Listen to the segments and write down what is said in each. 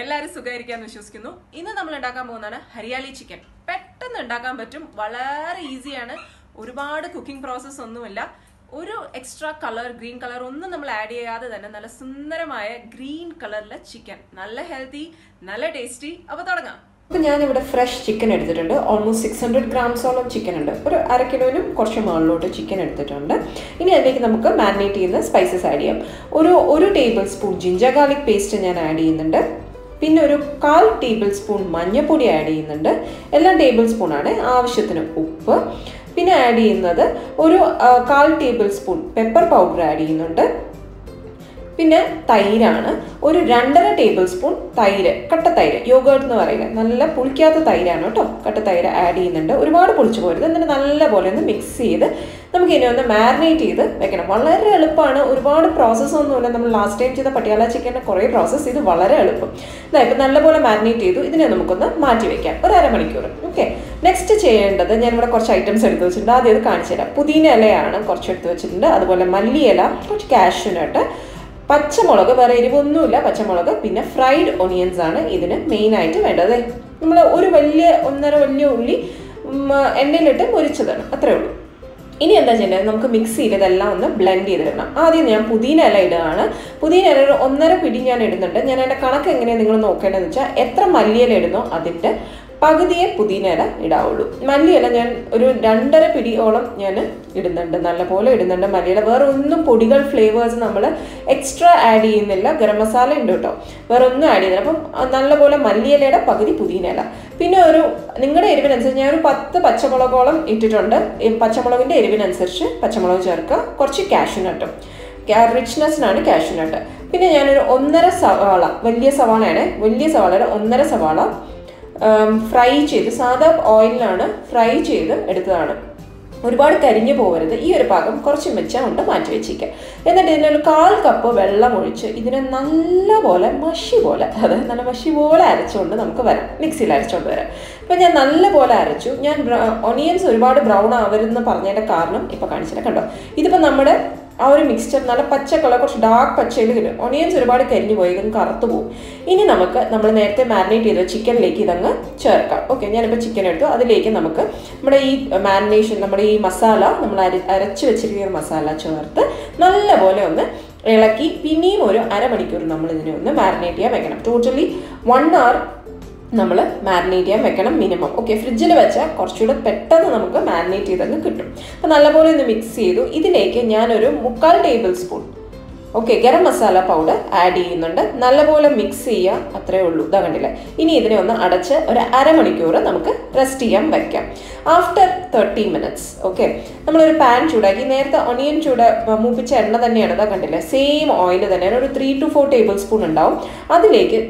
എല്ലാവരും സുഖമായിരിക്കാന്ന് വിശ്വസിക്കുന്നു. ഇന്ന് നമ്മൾ ഉണ്ടാക്കാൻ പോകുന്നതാണ് ഹരിയാലി ചിക്കൻ പെട്ടെന്ന് ഉണ്ടാക്കാൻ പറ്റും വളരെ ഈസിയാണ് ഒരുപാട് കുക്കിംഗ് പ്രോസസ് ഒന്നുമില്ല. ഒരു എക്സ്ട്രാ കളർ ഗ്രീൻ കളർ ഒന്നും നമ്മൾ ആഡ് ചെയ്യാതെ തന്നെ നല്ല സുന്ദരമായ ഗ്രീൻ കളറിലെ ചിക്കൻ നല്ല ഹെൽത്തി നല്ല ടേസ്റ്റി അപ്പോൾ തുടങ്ങാം. അപ്പോൾ ഞാനിവിടെ ഫ്രഷ് ചിക്കൻ എടുത്തിട്ടുണ്ട്. ഓൾമോസ്റ്റ് സിക്സ് ഹൺഡ്രഡ് ഗ്രാംസോളം ചിക്കൻ ഉണ്ട്. ഒരു അര കിലോയിലും കുറച്ച് മുകളിലോട്ട് ചിക്കൻ എടുത്തിട്ടുണ്ട്. ഇനി അതിലേക്ക് നമുക്ക് മാരിനേറ്റ് ചെയ്യുന്ന സ്പൈസസ് ആഡ് ചെയ്യാം. ഒരു ഒരു tablespoon ginger garlic paste ഞാൻ ആഡ് ചെയ്യുന്നുണ്ട്. പിന്നെ ഒരു കാൽ ടേബിൾ സ്പൂൺ മഞ്ഞൾപ്പൊടി ആഡ് ചെയ്യുന്നുണ്ട്. എല്ലാം ടേബിൾ സ്പൂണാണ് ആവശ്യത്തിന് ഉപ്പ്. പിന്നെ ആഡ് ചെയ്യുന്നത് ഒരു കാൽ tablespoon pepper powder add ചെയ്യുന്നുണ്ട്. പിന്നെ തൈരാണ്. ഒരു രണ്ടര ടേബിൾ സ്പൂൺ തൈര് കട്ട തൈര് യോഗേർട്ട് എന്ന് പറയുന്നത്. നല്ല പുളിക്കാത്ത തൈരാണ് കേട്ടോ. കട്ട തൈര് ആഡ് ചെയ്യുന്നുണ്ട്. ഒരുപാട് പുളിച്ചു പോരുത്. എന്നിട്ട് നല്ലപോലെ ഒന്ന് മിക്സ് ചെയ്ത് നമുക്ക് ഇനി ഒന്ന് മാരിനേറ്റ് ചെയ്ത് വെക്കണം. വളരെ എളുപ്പമാണ്. ഒരുപാട് പ്രോസസ്സ് ഒന്നുമില്ല. നമ്മൾ ലാസ്റ്റ് ടൈം ചെയ്ത പട്ടിയാല ചിക്കന്റെ കുറേ പ്രോസസ്സ് ഇത് വളരെ എളുപ്പം. ഇതാ ഇപ്പം നല്ലപോലെ മാരിനേറ്റ് ചെയ്തു. ഇതിനെ നമുക്കൊന്ന് മാറ്റി വെക്കാം. ഒരു അരമണിക്കൂർ. ഓക്കെ നെക്സ്റ്റ് ചെയ്യേണ്ടത് ഞാൻ ഇവിടെ കുറച്ച് ഐറ്റംസ് എടുത്ത് വെച്ചിട്ടുണ്ട്. ആദ്യം ഇത് കാണിച്ചു തരാം. പുതിന ഇലയാണ് കുറച്ച് എടുത്ത് വെച്ചിട്ടുണ്ട്. അതുപോലെ മല്ലിയില കുറച്ച് കാഷ്യൂനട്ട് പച്ചമുളക് വേറെ എരിവൊന്നുമില്ല. പച്ചമുളക് പിന്നെ ഫ്രൈഡ് ഒണിയൻസ് ആണ് ഇതിന് മെയിനായിട്ട് വേണ്ടത്. നമ്മൾ ഒരു വലിയ ഒന്നര വലിയ ഉള്ളി എണ്ണയിലിട്ട് മുരിച്ചതാണ് അത്രേ ഉള്ളൂ. ഇനി എന്താ ചെയ്യേണ്ടത്? നമുക്ക് മിക്സ് ചെയ്ത് ഇതെല്ലാം ഒന്ന് ബ്ലെൻഡ് ചെയ്തിടണം. ആദ്യം ഞാൻ പുതിന ഇല ഇടുകയാണ്. പുതിന ഇല ഒരു ഒന്നര പിടി ഞാൻ ഇടുന്നുണ്ട്. ഞാൻ എന്റെ കണക്ക് എങ്ങനെയാണ് നിങ്ങൾ നോക്കേണ്ടതെന്ന് വെച്ചാൽ എത്ര മല്ലിയില ഇടുന്നോ അതിന്റെ പകുതിയെ പുതിനയില ഇടാവുള്ളൂ. മല്ലിയില ഞാൻ ഒരു രണ്ടര പിടിയോളം ഞാൻ ഇടുന്നുണ്ട്. നല്ലപോലെ ഇടുന്നുണ്ട്. മല്ലിയില വേറെ ഒന്നും പൊടികൾ ഫ്ലേവേഴ്സ് നമ്മൾ എക്സ്ട്രാ ആഡ് ചെയ്യുന്നില്ല. ഗരം മസാല ഉണ്ട് കേട്ടോ. വേറെ ഒന്നും ആഡ് ചെയ്യുന്നില്ല. അപ്പം നല്ല നല്ലപോലെ മല്ലിയിലയുടെ പകുതി പുതിനയില പിന്നെ ഒരു നിങ്ങളുടെ എരിവിനനുസരിച്ച് ഞാൻ ഒരു പത്ത് പച്ചമുളകോളം ഇട്ടിട്ടുണ്ട്. പച്ചമുളകിന്റെ എരിവിനനുസരിച്ച് പച്ചമുളക് ചേർക്കുക. കുറച്ച് കാഷ്യൂനട്ടും റിച്ച്നെസ്സിനാണ് കാഷ്യൂനട്ട് പിന്നെ ഞാനൊരു ഒന്നര സവാള വലിയ സവാളയാണ്. വലിയ സവാളയുടെ ഒന്നര സവാള ഫ്രൈ ചെയ്ത് സാധാ ഓയിലിലാണ് ഫ്രൈ ചെയ്ത് എടുത്തതാണ്. ഒരുപാട് കരിഞ്ഞു പോകരുത് ഈ ഒരു പാകം കുറച്ച് മെച്ച കൊണ്ട് മാറ്റി വെച്ചിരിക്കുക. എന്നിട്ട് ഇതിനൊരു കാൽ കപ്പ് വെള്ളം ഒഴിച്ച് ഇതിനെ നല്ലപോലെ മഷി പോലെ അതായത് നല്ല മഷി പോലെ അരച്ചുകൊണ്ട് നമുക്ക് വരാം. മിക്സിയിൽ അരച്ചുകൊണ്ട് വരാം. ഇപ്പം ഞാൻ നല്ലപോലെ അരച്ചു. ഞാൻ ഒനിയൻസ് ഒരുപാട് ബ്രൗൺ ആവരുതെന്ന് പറഞ്ഞതിന്റെ കാരണം ഇപ്പോൾ കാണിച്ചില്ല കണ്ടോ ഇതിപ്പോൾ നമ്മുടെ ആ ഒരു മിക്സ്ചർ നല്ല പച്ച കളർ കുറച്ച് ഡാർക്ക് പച്ചയിൽ കിട്ടും. ഒണിയൻസ് ഒരുപാട് കരിഞ്ഞു പോയി ഇതും കറുത്തു പോകും ഇനി നമുക്ക് നമ്മൾ നേരത്തെ മാരിനേറ്റ് ചെയ്ത ചിക്കനിലേക്ക് ഇതങ്ങ് ചേർക്കാം. ഓക്കെ ഞാനിപ്പോൾ ചിക്കൻ എടുത്തു. അതിലേക്ക് നമുക്ക് നമ്മുടെ ഈ മാരിനേഷൻ നമ്മുടെ ഈ മസാല നമ്മൾ അര അരച്ച് വെച്ചിരിക്കുന്ന മസാല ചേർത്ത് നല്ലപോലെ ഒന്ന് ഇളക്കി പിന്നെയും ഒരു അരമണിക്കൂർ നമ്മൾ ഇതിനെ ഒന്ന് മാരിനേറ്റ് ചെയ്യാൻ വെക്കണം. ടോട്ടലി വൺ അവർ നമ്മൾ മാരിനേറ്റ് ചെയ്യാൻ വെക്കണം മിനിമം ഓക്കെ ഫ്രിഡ്ജിൽ വെച്ചാൽ കുറച്ചുകൂടെ പെട്ടെന്ന് നമുക്ക് മാരിനേറ്റ് ചെയ്തങ്ങ് കിട്ടും. അപ്പോൾ നല്ലപോലെ ഒന്ന് മിക്സ് ചെയ്തു. ഇതിലേക്ക് ഞാനൊരു മുക്കാൽ tablespoon okay garam masala powder add ചെയ്യുന്നുണ്ട്. നല്ലപോലെ മിക്സ് ചെയ്യുക അത്രേ ഉള്ളൂ. ഇതാ കണ്ടില്ലേ? ഇനി ഇതിനെ ഒന്ന് അടച്ച് ഒരു അരമണിക്കൂർ നമുക്ക് റെസ്റ്റ് ചെയ്യാൻ വയ്ക്കാം. ആഫ്റ്റർ തേർട്ടി മിനിറ്റ്സ് ഓക്കെ നമ്മളൊരു പാൻ ചൂടാക്കി നേരത്തെ ഒണിയൻ ചൂട് മൂപ്പിച്ച എണ്ണ തന്നെയാണ്. ഇതാ കണ്ടില്ലേ? സെയിം ഓയിൽ തന്നെയാണ്. ഒരു three two four table spoon ഉണ്ടാവും. അതിലേക്ക്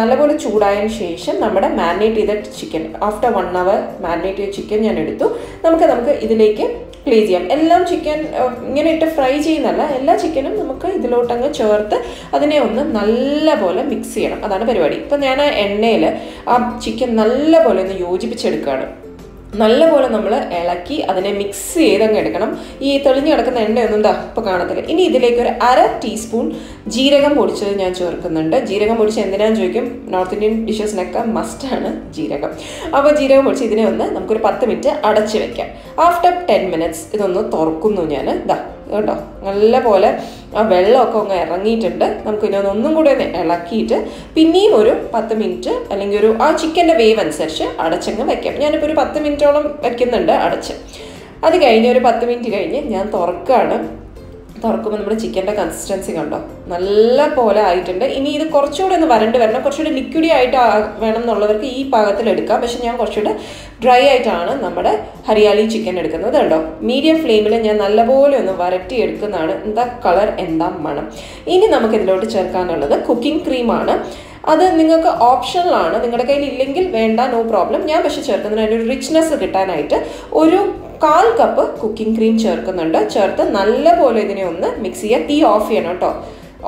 നല്ലപോലെ ചൂടായതിനു ശേഷം നമ്മുടെ മാരിനേറ്റ് ചെയ്ത chicken after one hour marinate ചെയ്ത ചിക്കൻ ഞാൻ എടുത്തു. നമുക്ക് നമുക്ക് ഇതിലേക്ക് പ്ലേ ചെയ്യാം. എല്ലാം ചിക്കൻ ഇങ്ങനെ ഇട്ട് ഫ്രൈ ചെയ്യുന്നല്ല എല്ലാ ചിക്കനും നമുക്ക് ഇതിലോട്ടങ്ങ് ചേർത്ത് അതിനെ ഒന്ന് നല്ലപോലെ മിക്സ് ചെയ്യണം. അതാണ് പരിപാടി. ഇപ്പം ഞാൻ എണ്ണയിൽ ആ ചിക്കൻ നല്ലപോലെ ഒന്ന് യോജിപ്പിച്ചെടുക്കുകയാണ് നല്ലപോലെ നമ്മൾ ഇളക്കി അതിനെ മിക്സ് ചെയ്തങ്ങ് എടുക്കണം. ഈ തെളിഞ്ഞു കിടക്കുന്ന എണ്ണയൊന്നും എന്താ ഇപ്പോൾ കാണത്തില്ല. ഇനി ഇതിലേക്ക് ഒരു അര ടീസ്പൂൺ ജീരകം പൊടിച്ചത് ഞാൻ ചേർക്കുന്നുണ്ട്. ജീരകം പൊടിച്ച് എന്തിനാന്ന് ചോദിക്കും? നോർത്ത് ഇന്ത്യൻ ഡിഷസിനൊക്കെ മസ്റ്റാണ് ജീരകം. അപ്പോൾ ജീരകം പൊടിച്ച് ഇതിനെ ഒന്ന് നമുക്കൊരു പത്ത് മിനിറ്റ് അടച്ച് വെക്കാം. ആഫ്റ്റർ ടെൻ മിനിറ്റ്സ് ഇതൊന്ന് തുറക്കുന്നു ഞാൻ ഇതാ കേട്ടോ? നല്ല പോലെ ആ വെള്ളമൊക്കെ ഒന്ന് ഇറങ്ങിയിട്ടുണ്ട്. നമുക്ക് ഇനി ഒന്നും കൂടെ ഒന്ന് ഇളക്കിയിട്ട് പിന്നെയും ഒരു പത്ത് മിനിറ്റ് അല്ലെങ്കിൽ ഒരു ആ ചിക്കന്റെ വേവ് അനുസരിച്ച് അടച്ചങ്ങ് വെക്കാം. ഞാനിപ്പോൾ ഒരു പത്ത് മിനിറ്റോളം വെക്കുന്നുണ്ട് അടച്ച്. അത് കഴിഞ്ഞ് ഒരു പത്ത് മിനിറ്റ് കഴിഞ്ഞ് ഞാൻ തുറക്കുകയാണ് തുറക്കുമ്പോൾ നമ്മുടെ ചിക്കന്റെ കൺസിസ്റ്റൻസി കണ്ടോ? നല്ല പോലെ ആയിട്ടുണ്ട്. ഇനി ഇത് കുറച്ചുകൂടെ ഒന്ന് വരണ്ട് വരണം. കുറച്ചുകൂടി ലിക്വിഡി ആയിട്ട് വേണം എന്നുള്ളവർക്ക് ഈ പാകത്തിൽ എടുക്കാം. പക്ഷെ ഞാൻ കുറച്ചുകൂടെ ഡ്രൈ ആയിട്ടാണ് നമ്മുടെ ഹരിയാലി ചിക്കൻ എടുക്കുന്നത് കണ്ടോ? മീഡിയം ഫ്ലെയിമിൽ ഞാൻ നല്ലപോലെ ഒന്ന് വരട്ടി എടുക്കുന്നതാണ് എന്താ കളർ എന്താ മണം. ഇനി നമുക്ക് ഇതിലോട്ട് ചേർക്കാനുള്ളത് കുക്കിംഗ് ക്രീമാണ് അത് നിങ്ങൾക്ക് ഓപ്ഷണലാണ് നിങ്ങളുടെ കയ്യിൽ ഇല്ലെങ്കിൽ വേണ്ട നോ പ്രോബ്ലം ഞാൻ പക്ഷെ ചേർക്കുന്നതിന് ഒരു റിച്ച്നെസ് കിട്ടാനായിട്ട് ഒരു കാൽ കപ്പ് കുക്കിംഗ് ക്രീം ചേർക്കുന്നുണ്ട്. ചേർത്ത് നല്ലപോലെ ഇതിനെ ഒന്ന് മിക്സ് ചെയ്യുക. തീ ഓഫ് ചെയ്യണം കേട്ടോ.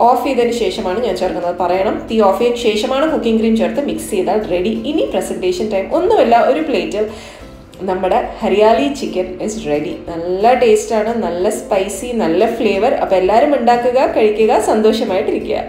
ഓഫ് ചെയ്തതിന് ശേഷമാണ് ഞാൻ ചേർക്കുന്നത്. പറയണം തീ ഓഫ് ചെയ്തതിന് ശേഷമാണ് കുക്കിംഗ് ക്രീം ചേർത്ത് മിക്സ് ചെയ്താൽ റെഡി ഇനി പ്രസന്റേഷൻ ടൈം ഒന്നുമില്ല ഒരു പ്ലേറ്റിൽ നമ്മുടെ ഹരിയാലി ചിക്കൻ ഇസ് റെഡി നല്ല ടേസ്റ്റാണ് നല്ല സ്പൈസി നല്ല ഫ്ലേവർ അപ്പോൾ എല്ലാവരും ഉണ്ടാക്കുക കഴിക്കുക സന്തോഷമായിട്ടിരിക്കുക.